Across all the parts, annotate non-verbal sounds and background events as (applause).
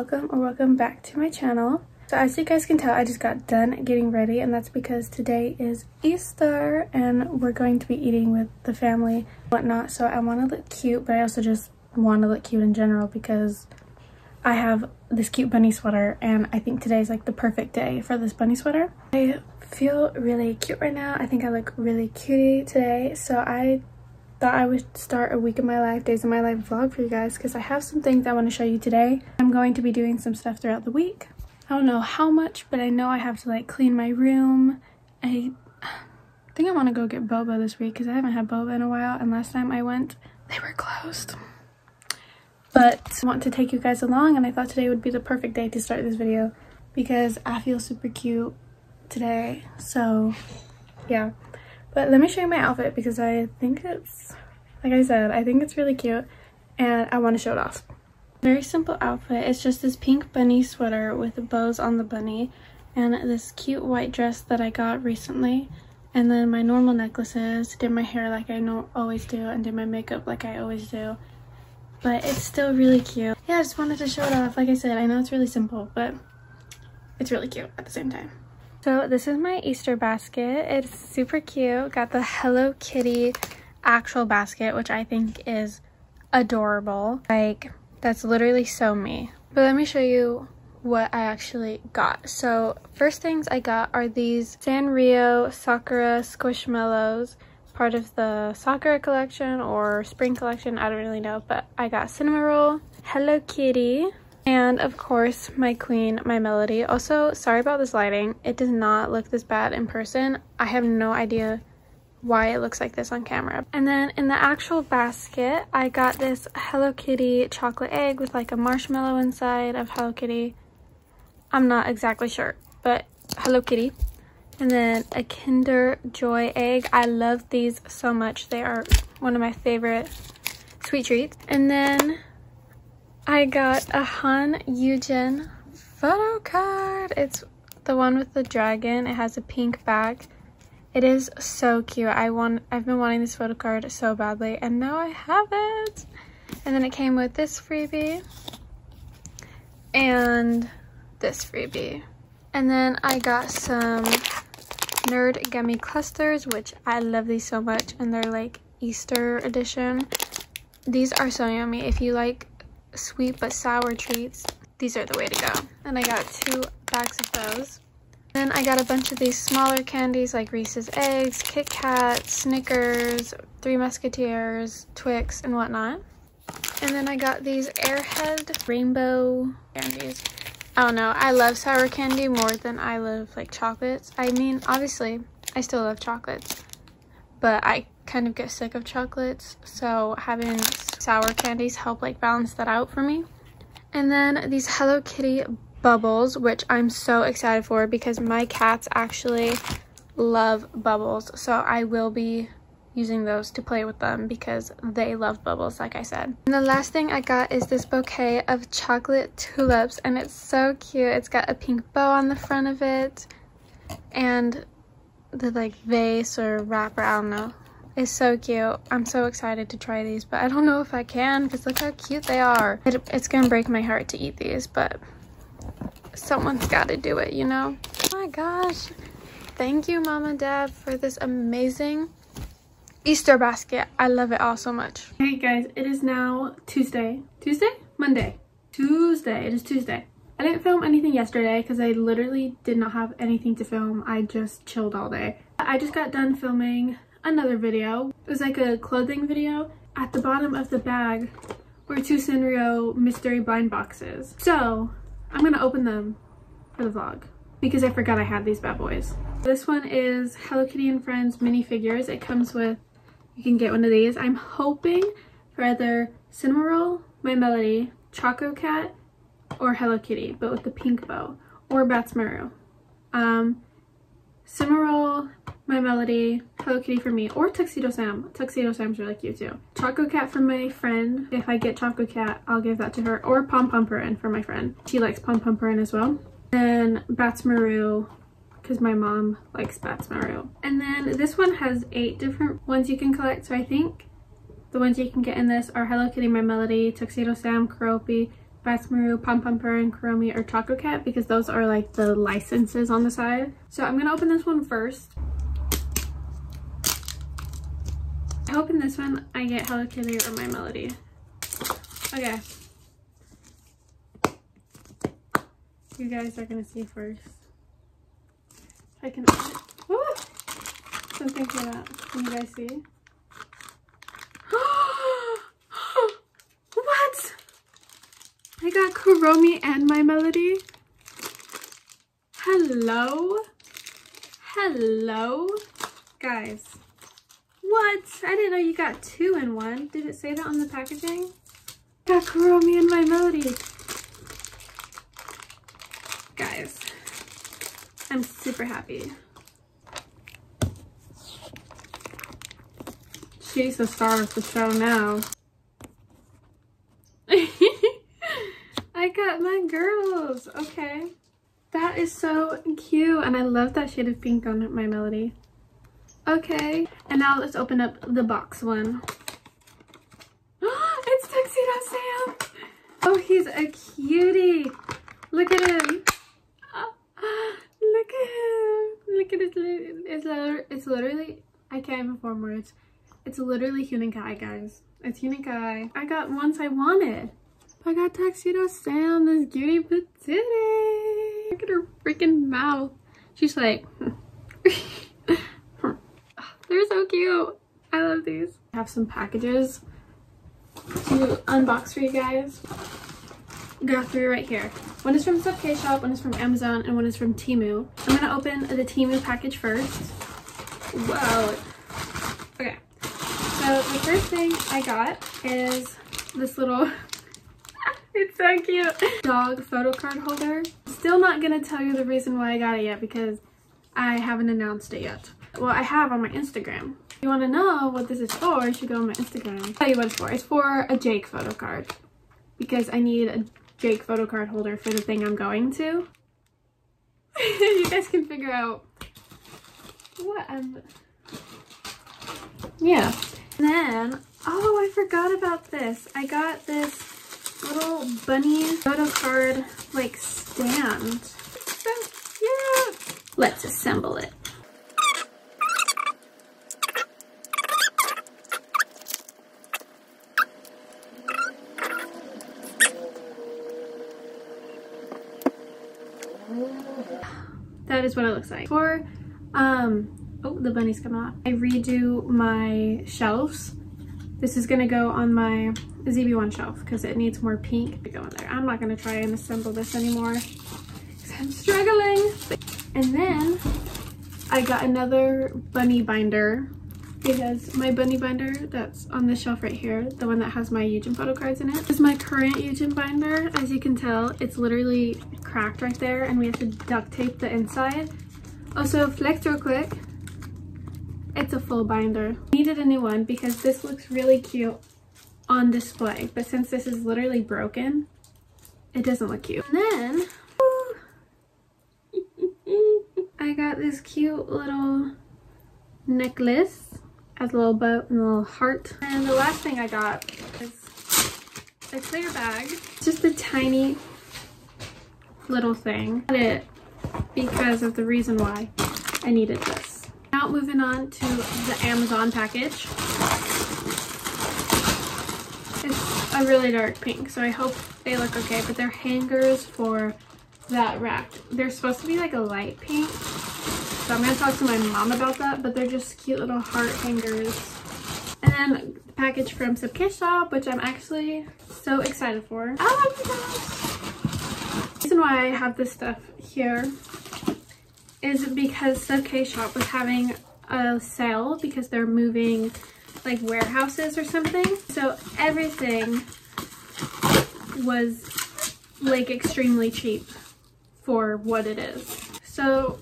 welcome or welcome back to my channel. So as you guys can tell, I just got done getting ready and that's because today is Easter and we're going to be eating with the family whatnot. So I want to look cute, but I also just want to look cute in general because I have this cute bunny sweater and I think today is like the perfect day for this bunny sweater. I feel really cute right now. I think I look really cutie today. So I thought I would start a week of my life, days of my life vlog for you guys because I have some things I want to show you today. I'm going to be doing some stuff throughout the week. I don't know how much, but I know I have to like clean my room. I think I want to go get boba this week because I haven't had boba in a while and last time I went, they were closed. But I want to take you guys along and I thought today would be the perfect day to start this video because I feel super cute today. So yeah. But let me show you my outfit because I think it's, like I said, I think it's really cute and I want to show it off. Very simple outfit. It's just this pink bunny sweater with bows on the bunny and this cute white dress that I got recently. And then my normal necklaces, did my hair like I know always do and did my makeup like I always do. But it's still really cute. Yeah, I just wanted to show it off. Like I said, I know it's really simple, but it's really cute at the same time. So this is my Easter basket. It's super cute. Got the Hello Kitty actual basket, which I think is adorable. Like, that's literally so me. But let me show you what I actually got. So first things I got are these Sanrio Sakura Squishmallows, part of the Sakura collection or spring collection, I don't really know, but I got Cinnamoroll, Hello Kitty, and of course, my queen, my melody. Also, sorry about this lighting. It does not look this bad in person. I have no idea why it looks like this on camera. And then in the actual basket, I got this Hello Kitty chocolate egg with like a marshmallow inside of Hello Kitty. I'm not exactly sure, but Hello Kitty. And then a Kinder Joy egg. I love these so much. They are one of my favorite sweet treats. And then I got a Han Yujin photo card. It's the one with the dragon. It has a pink back. It is so cute. I want I've been wanting this photo card so badly and now I have it. And then it came with this freebie and this freebie. And then I got some Nerd Gummy Clusters, which I love these so much and they're like Easter edition. These are so yummy. If you like sweet but sour treats, these are the way to go. And I got two bags of those. Then I got a bunch of these smaller candies like Reese's Eggs, Kit Kat, Snickers, Three Musketeers, Twix, and whatnot. And then I got these Airhead rainbow candies. I don't know, I love sour candy more than I love like chocolates. I mean, obviously, I still love chocolates, but I kind of get sick of chocolates, so having sour candies help like balance that out for me. And then these Hello Kitty bubbles, which I'm so excited for because my cats actually love bubbles. So I will be using those to play with them because they love bubbles, like I said. And the last thing I got is this bouquet of chocolate tulips and it's so cute. It's got a pink bow on the front of it and the like vase or wrapper, I don't know, is so cute. I'm so excited to try these, but I don't know if I can because look how cute they are. It, it's gonna break my heart to eat these, but someone's gotta do it, you know? Oh my gosh. Thank you, mom and dad, for this amazing Easter basket. I love it all so much. Hey guys, it is now Tuesday. Tuesday? Monday. Tuesday. It is Tuesday. I didn't film anything yesterday because I literally did not have anything to film. I just chilled all day. I just got done filming another video. It was like a clothing video. At the bottom of the bag were two Sanrio mystery blind boxes. So I'm gonna open them for the vlog because I forgot I had these bad boys. This one is Hello Kitty and Friends minifigures. It comes with, you can get one of these. I'm hoping for either Cinnamoroll, My Melody, Choco Cat, or Hello Kitty, but with the pink bow, or Badtz-Maru. Um, Cinnamoroll, my Melody, Hello Kitty for me, or Tuxedo Sam. Tuxedo Sam's really cute too. Choco Cat for my friend. If I get Choco Cat, I'll give that to her. Or Pompompurin for my friend. She likes Pompompurin as well. Then Badtz-Maru, because my mom likes Badtz-Maru. And then this one has eight different ones you can collect. So I think the ones you can get in this are Hello Kitty, My Melody, Tuxedo Sam, Keroppi, Badtz-Maru, Pom Pumper, and Kuromi or Choco Cat because those are like the licenses on the side. So I'm gonna open this one first. I hope in this one I get Hello Kitty or My Melody. Okay. You guys are gonna see first. I can. Oh! Something for that. Can you guys see? what? Got Kuromi and My Melody. Hello? Hello? Guys. What? I didn't know you got two in one. Did it say that on the packaging? Got Kuromi and My Melody. Guys. I'm super happy. She's the star of the show now. Got my girls. Okay. That is so cute. And I love that shade of pink on my melody. Okay. And now let's open up the box one. (gasps) it's Tuxedo Sam. Oh, he's a cutie. Look at him. (gasps) look at him. Look at his, it's, it's literally, I can't even form words. It's literally Huening-Kai, guys. It's Huening-Kai. I got ones I wanted. I got Tuxedo Sam, this cutie patootie. Look at her freaking mouth. She's like, (laughs) they're so cute. I love these. I have some packages to unbox for you guys. Got three right here. One is from Sub K Shop, one is from Amazon, and one is from Temu. I'm gonna open the Temu package first. Whoa. Okay. So the first thing I got is this little it's so cute. Dog photo card holder. Still not gonna tell you the reason why I got it yet because I haven't announced it yet. Well, I have on my Instagram. If you wanna know what this is for, you should go on my Instagram. I'll tell you what it's for. It's for a Jake photo card because I need a Jake photo card holder for the thing I'm going to. (laughs) you guys can figure out what I'm... Yeah. And then, oh, I forgot about this. I got this little bunny photo card like stand. So cute. Let's assemble it. That is what it looks like. For, um, oh, the bunny's coming out. I redo my shelves. This is gonna go on my ZB1 shelf because it needs more pink to go in there. I'm not gonna try and assemble this anymore because I'm struggling. And then I got another bunny binder because my bunny binder that's on the shelf right here, the one that has my Yujin photo cards in it, is my current Yujin binder. As you can tell, it's literally cracked right there and we have to duct tape the inside. Also, flex real quick, it's a full binder. Needed a new one because this looks really cute on display, but since this is literally broken, it doesn't look cute. And then, (laughs) I got this cute little necklace as a little bow and a little heart. And the last thing I got is a clear bag. Just a tiny little thing. I got it because of the reason why I needed this. Now moving on to the Amazon package. Really dark pink, so I hope they look okay, but they're hangers for that rack. They're supposed to be like a light pink, so I'm gonna talk to my mom about that, but they're just cute little heart hangers. And then the package from Sub K Shop, which I'm actually so excited for. Oh my gosh! The reason why I have this stuff here is because Sub K Shop was having a sale because they're moving like warehouses or something. So everything was like extremely cheap for what it is. So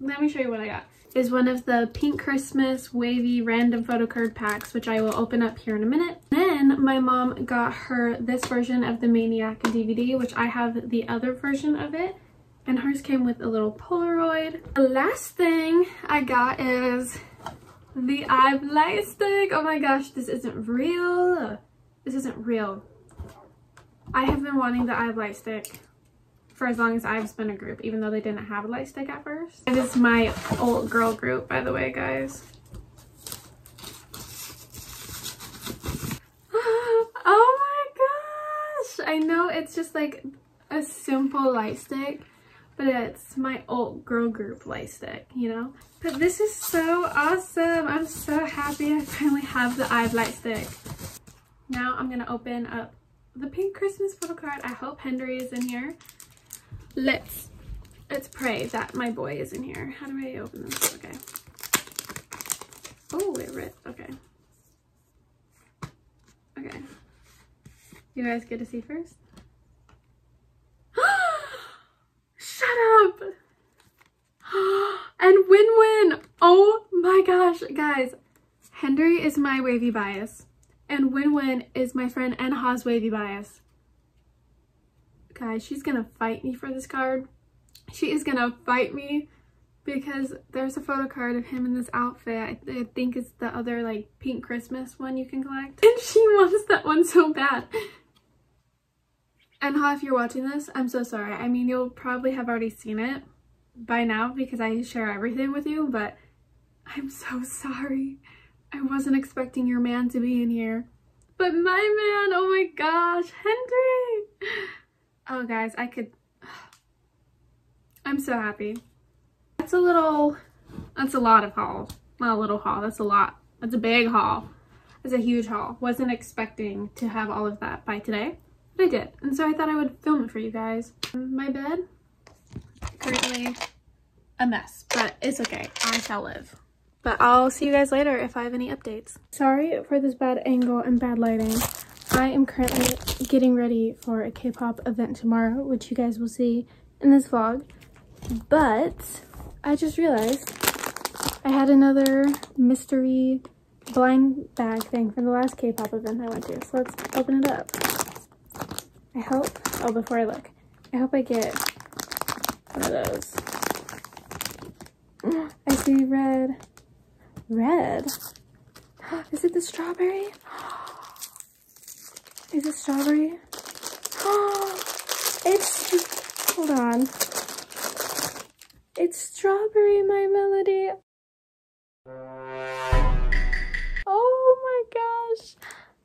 let me show you what I got. Is one of the Pink Christmas WayV random photo card packs, which I will open up here in a minute. Then my mom got her this version of the Maniac DVD, which I have the other version of it. And hers came with a little Polaroid. The last thing I got is the eye plastic. Oh my gosh, this isn't real. This isn't real. I have been wanting the eye light stick for as long as I've been a group, even though they didn't have a light stick at first. It is my old girl group, by the way, guys. (gasps) oh my gosh! I know it's just like a simple light stick, but it's my old girl group light stick, you know? But this is so awesome. I'm so happy I finally have the Ive light stick. Now I'm gonna open up the pink Christmas photo card. I hope Hendery is in here. Let's let's pray that my boy is in here. How do I open this? Okay. Oh, it ripped. Okay. Okay. You guys get to see first? Shut up! (gasps) and win-win! Oh my gosh, guys. Hendery is my WayV bias. And Win-Win is my friend and Enha's WayV bias. Guys, she's gonna fight me for this card. She is gonna fight me because there's a photo card of him in this outfit. I, think it's the other like pink Christmas one you can collect. (laughs) And she wants that one so bad. And Ha, if you're watching this, I'm so sorry. I mean, you'll probably have already seen it by now because I share everything with you, but I'm so (laughs) sorry. I wasn't expecting your man to be in here. But my man, oh my gosh, Hendery. Oh guys, I could, (sighs) I'm so happy. That's a little, that's a lot of haul. Not a little haul, that's a lot. That's a big haul. That's a huge haul. Wasn't expecting to have all of that by today, I did. And so I thought I would film it for you guys. Um, my bed, currently a mess, but it's okay. I shall live. But I'll see you guys later if I have any updates. Sorry for this bad angle and bad lighting. I am currently getting ready for a K-pop event tomorrow, which you guys will see in this vlog. But I just realized I had another mystery blind bag thing from the last K-pop event I went to. So let's open it up. I hope, oh, before I look, I hope I get one of those. (gasps) I see red red. (gasps) Is it the strawberry? (gasps) Is it strawberry? it's, hold on. It's strawberry, my melody. Oh my gosh.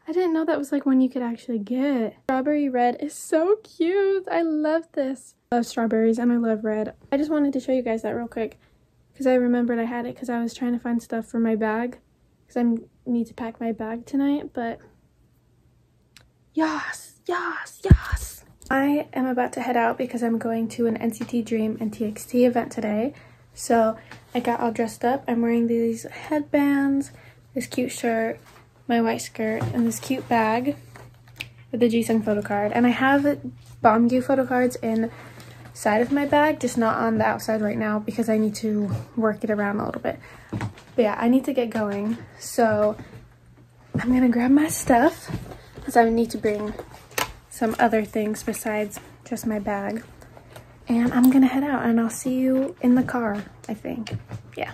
I didn't know that was like one you could actually get. Strawberry red is so cute. I love this. I love strawberries and I love red. I just wanted to show you guys that real quick because I remembered I had it because I was trying to find stuff for my bag because I need to pack my bag tonight, but yes, yes, yes. I am about to head out because I'm going to an NCT Dream and TXT event today. So I got all dressed up. I'm wearing these headbands, this cute shirt, my white skirt, and this cute bag with the Jisung photo card. And I have Beomgyu photo cards inside of my bag, just not on the outside right now because I need to work it around a little bit. But yeah, I need to get going. So I'm gonna grab my stuff because I need to bring some other things besides just my bag. And I'm gonna head out and I'll see you in the car, I think. Yeah.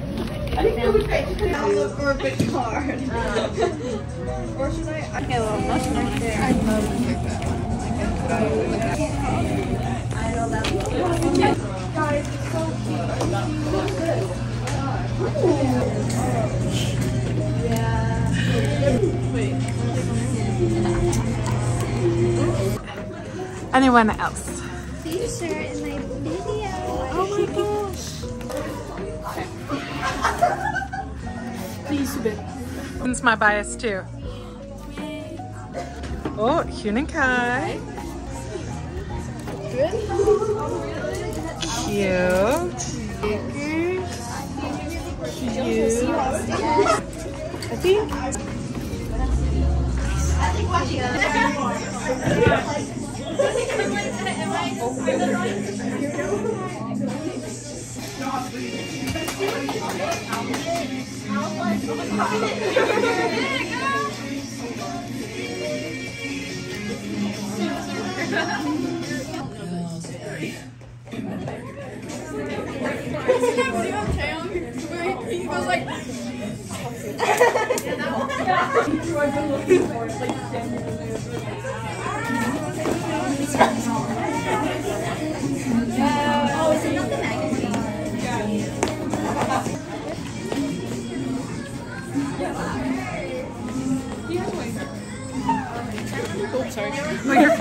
I think it would be a perfect card. or should I? Okay, well, that's right there. I love Guys, it's so Anyone else? Feature in my video. Oh my Soobin. It's my bias too. Oh, Huening-Kai.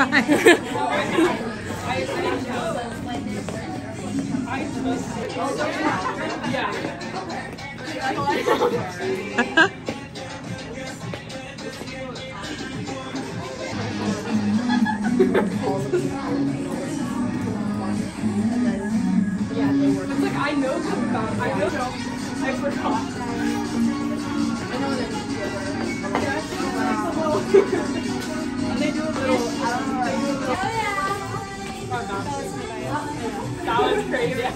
Fine. I know about. I know. I forgot.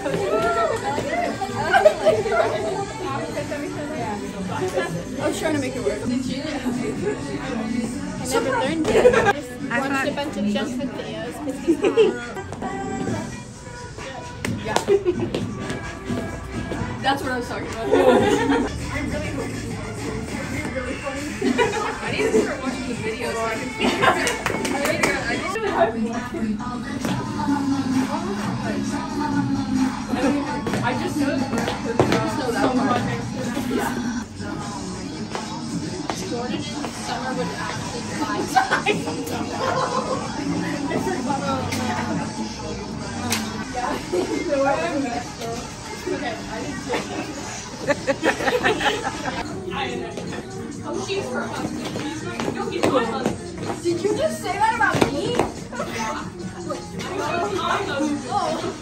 I was trying to make it work. I never learned it. (laughs) I Watched a bunch of Jungkook videos because he's hot. That's what I was talking about. (laughs) I'm really (laughs) I need to start watching the videos so I can see. I to- I need to- I just know the word because know that uh, someone part. next to me. Jordan in summer would actually (laughs) (laughs) oh, fly. Did you just say that (laughs) 我이 구, 아.